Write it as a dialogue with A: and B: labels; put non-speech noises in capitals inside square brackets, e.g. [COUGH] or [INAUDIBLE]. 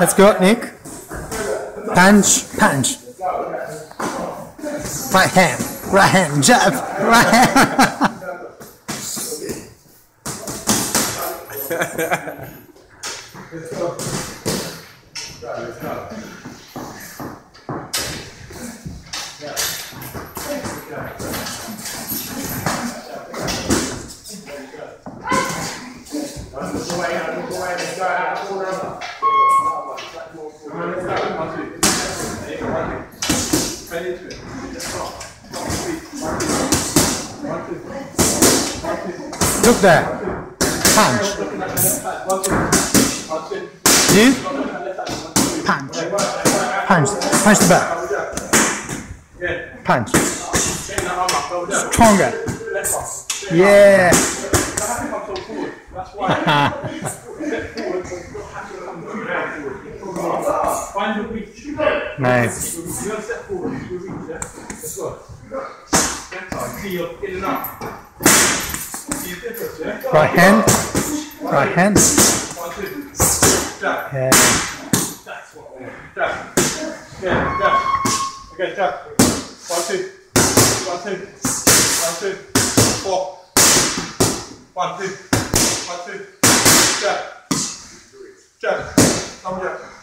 A: Let's go, Nick. Punch, punch. Right hand, right hand, jab, right hand. Look there. Punch. You? Punch. Punch. Punch the back. Punch. Stronger. Yeah. [LAUGHS] nice. Right hand. Right hand. Yeah.
B: Again, jab. One, two. One, two. One, two. Four. One, two. One, two. Jab. Jab. Double jab.